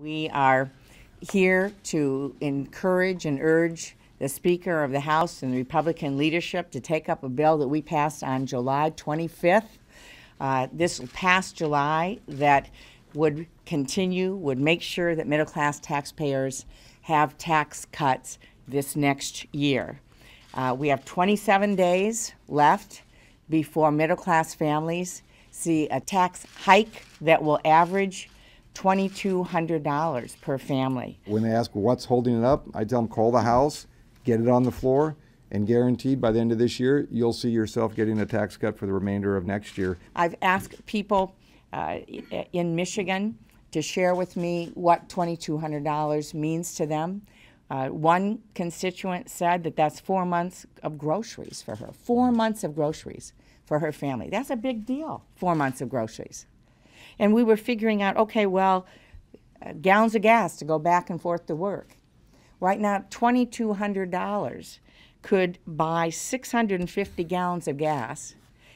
We are here to encourage and urge the Speaker of the House and the Republican leadership to take up a bill that we passed on July 25th. Uh, this past July that would continue, would make sure that middle class taxpayers have tax cuts this next year. Uh, we have 27 days left before middle class families see a tax hike that will average $2,200 per family. When they ask what's holding it up, I tell them call the House, get it on the floor, and guaranteed by the end of this year, you'll see yourself getting a tax cut for the remainder of next year. I've asked people uh, in Michigan to share with me what $2,200 means to them. Uh, one constituent said that that's four months of groceries for her. Four months of groceries for her family. That's a big deal, four months of groceries. And we were figuring out okay, well, uh, gallons of gas to go back and forth to work. Right now, $2,200 could buy 650 gallons of gas.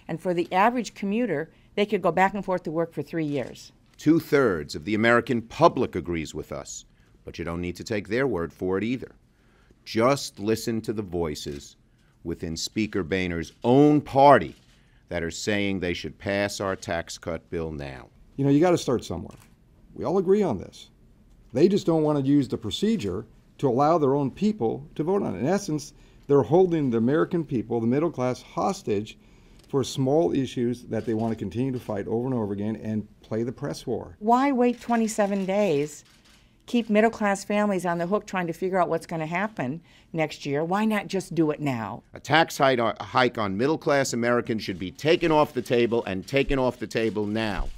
And for the average commuter, they could go back and forth to work for three years. Two thirds of the American public agrees with us, but you don't need to take their word for it either. Just listen to the voices within Speaker Boehner's own party that are saying they should pass our tax cut bill now. You know, you got to start somewhere. We all agree on this. They just don't want to use the procedure to allow their own people to vote on it. In essence, they're holding the American people, the middle class, hostage for small issues that they want to continue to fight over and over again and play the press war. Why wait 27 days? Keep middle class families on the hook trying to figure out what's going to happen next year. Why not just do it now? A tax hike on middle class Americans should be taken off the table and taken off the table now.